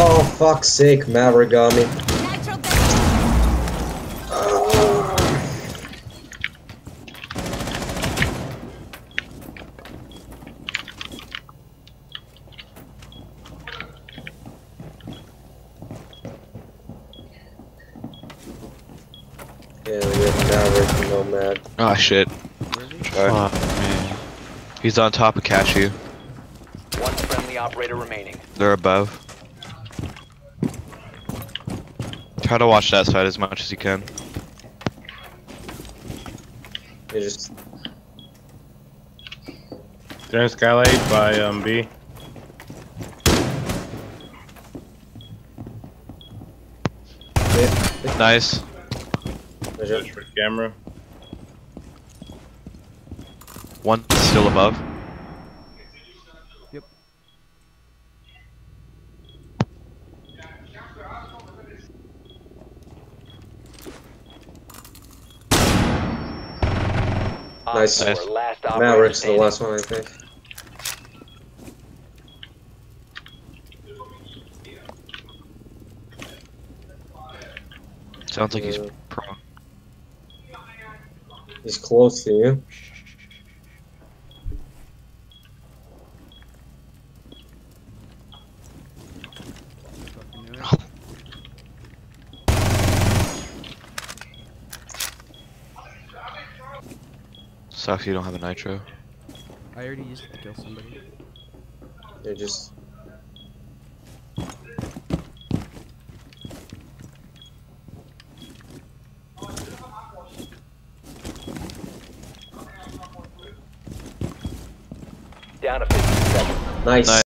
Oh, fuck's sake, Maverick got me. Nitro base. Yeah, we have Maverick Nomad. Oh shit. Where Oh, man. He's on top of Cashew. One friendly operator remaining. They're above. Try to watch that side as much as you can. You just They're in Skylight by um B. Nice. there's a- for camera. One still above. Nice. Nice. Last operator Maverick's the last one, I think. Sounds like he's uh, Yeah. pro. He's close to you. Sucks you don't have a nitro. I already used it to kill somebody. You're just Down to 50 seconds. nice. Nice.